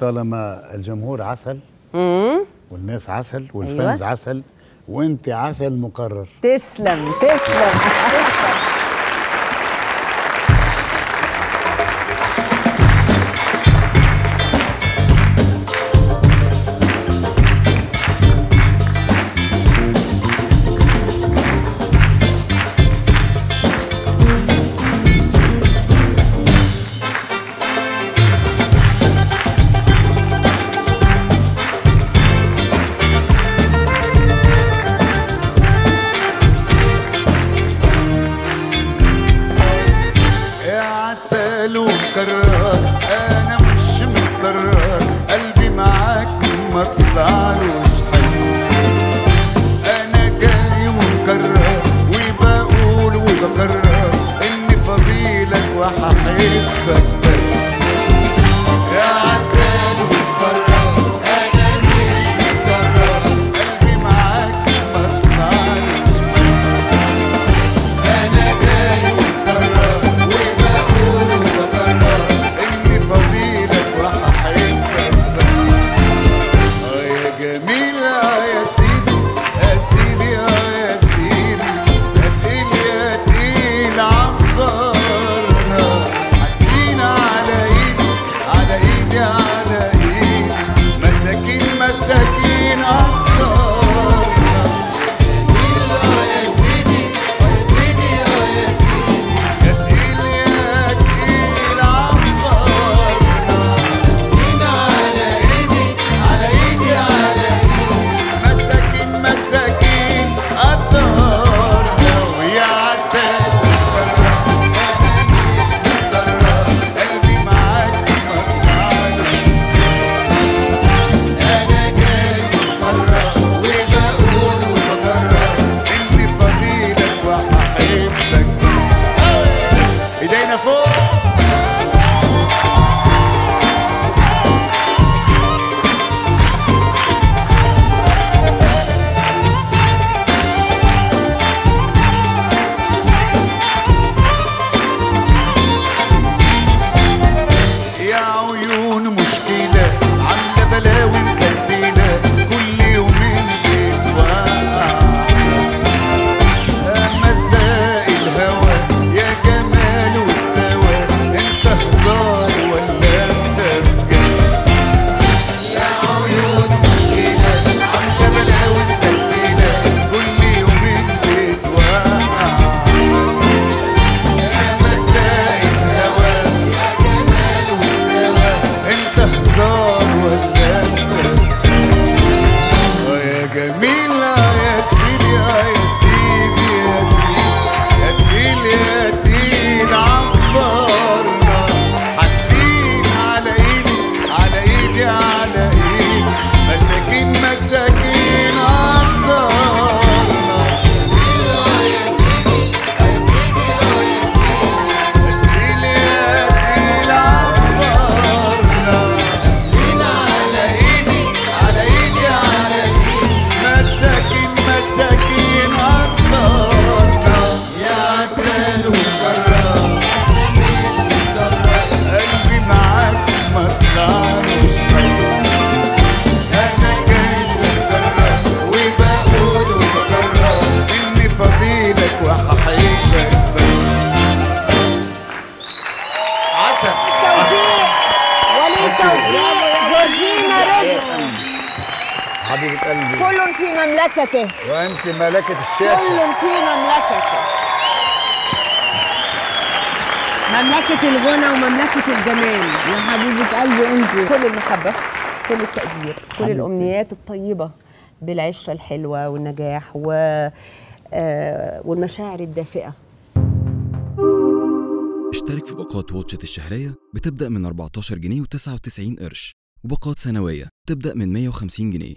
طالما الجمهور عسل والناس عسل والفانز أيوة. عسل وانت عسل مقرر. تسلم تسلم. أنا مش مضطر قلبي معاك ما طلعلوش بحبك إيدينا فوق. جورجينا رزق. حبيبة قلبي. كل في مملكته. وأنت ملكة الشاشة. كل في مملكته. مملكة الغنى ومملكة الجمال. يا حبيبة قلبي أنت كل المحبة كل التقدير كل الأمنيات الطيبة بالعشرة الحلوة والنجاح و... آه، والمشاعر الدافئة. اشترك في باقات واتشت الشهرية بتبدأ من 14 جنيه و99 قرش وباقات سنوية بتبدأ من 150 جنيه.